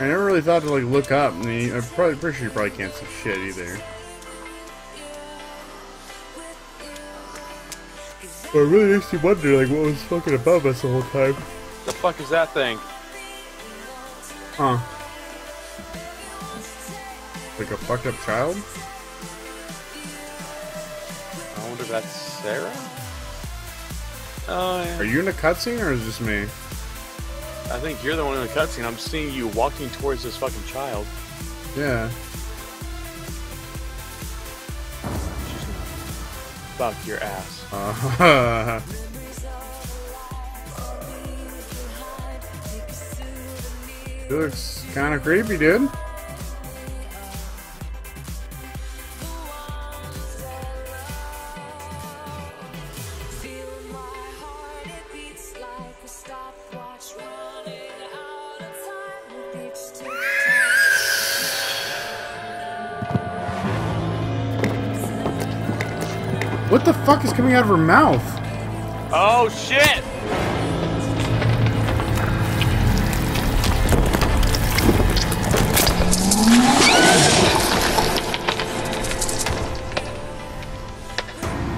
I never really thought to like look up. I mean, I'm probably pretty sure you probably can't see shit either. But it really makes you wonder, like, what was fucking above us the whole time. The fuck is that thing? Huh. Like a fucked up child? I wonder if that's Sarah? Oh, yeah. Are you in a cutscene or is this me? I think you're the one in the cutscene. I'm seeing you walking towards this fucking child. Yeah. She's. Fuck your ass. Uh, it looks kind of creepy, dude. What the fuck is coming out of her mouth? Oh shit!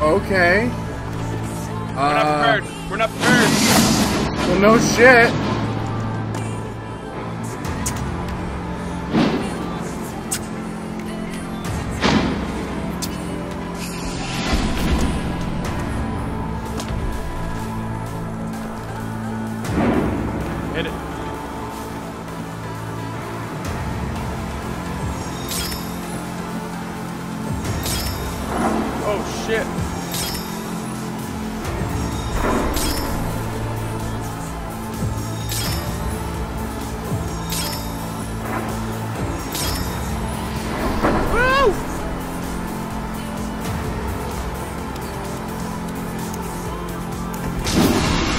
Okay. We're not Uh, prepared. We're not prepared. well, no shit. Hit it. Oh shit.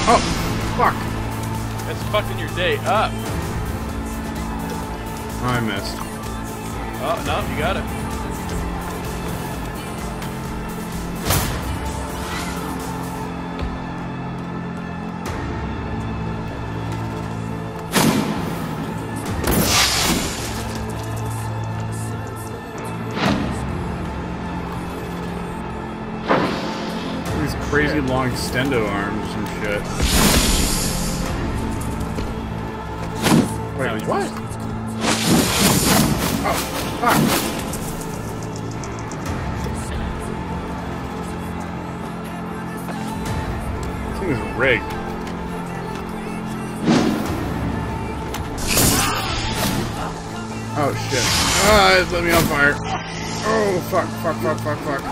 Oh, fuck. It's fucking your day up. Oh, I missed. Oh, no, you got it. These crazy long extendo arms and shit. What? Oh, fuck. This thing is rigged. Oh shit. Ah, it's let me on fire. Oh, fuck, fuck, fuck, fuck, fuck.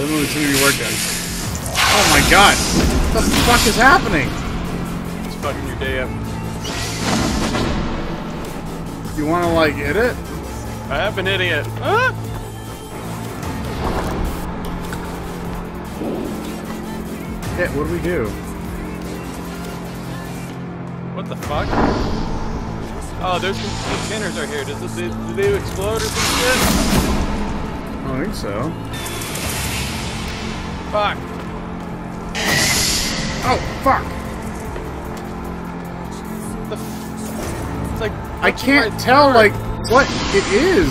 Doesn't really seem to be working. Oh my god! What the fuck is happening? It's fucking your day up. You wanna like hit it? I have been hitting it. Ah! Hit, what do we do? What the fuck? Oh, there's some containers right here. Does this, do they explode or some shit? I don't think so. Fuck. Oh, fuck! The f- it's like I can't tell, throat. like, what it is.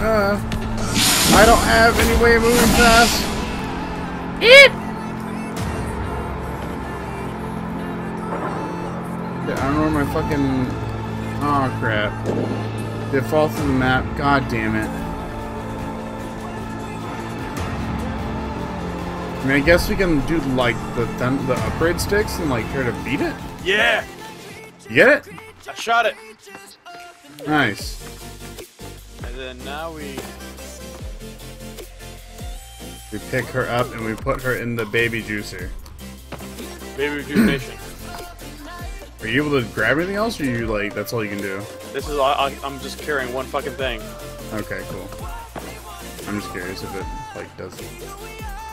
Uh, I don't have any way of moving fast. Eep! Yeah, I don't know where my fucking... Oh, crap. Did it fall through the map? God damn it. I mean, I guess we can do, like, the, thun- the upgrade sticks and, like, try to beat it? Yeah, You get it? I shot it. Nice. And then now we. We pick her up and we put her in the baby juicer. Baby rejuvenation. Are you able to grab anything else, or you like that's all you can do? this is. all- I, I'm just carrying one fucking thing. Okay, cool. I'm just curious if it like does